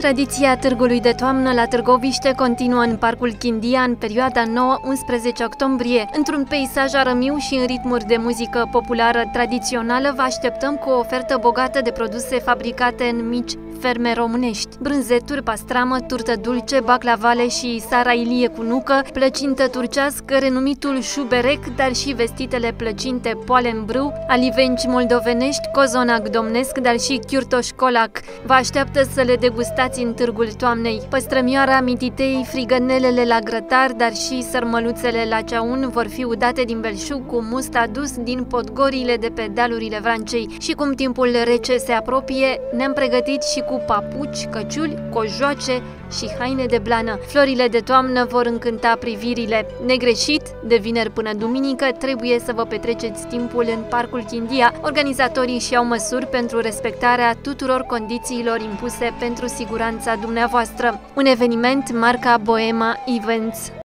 Tradiția târgului de toamnă la Târgoviște continuă în Parcul Chindia în perioada 9-11 octombrie. Într-un peisaj arămiu și în ritmuri de muzică populară tradițională, vă așteptăm cu o ofertă bogată de produse fabricate în mici ferme românești. Brânzeturi, pastramă, turtă dulce, baclavale și sara ilie cu nucă, plăcintă turcească, renumitul șuberec, dar și vestitele plăcinte poalen brâu, alivenci moldovenești, cozonac domnesc, dar și chiurtoș colac. Vă așteaptă să le degustați în târgul toamnei. Păstrămioara, mititei, frigănelele la grătar, dar și sărmăluțele la ceaun vor fi udate din belșug cu must adus din podgorile de pe dealurile Vrancei. Și cum timpul rece se apropie, ne-am pregătit și cu papuci, căciuli, cojoace și haine de blană. Florile de toamnă vor încânta privirile. Negreșit, de vineri până duminică, trebuie să vă petreceți timpul în Parcul Chindia. Organizatorii și-au măsuri pentru respectarea tuturor condițiilor impuse pentru siguranța dumneavoastră. Un eveniment marca Boema Events.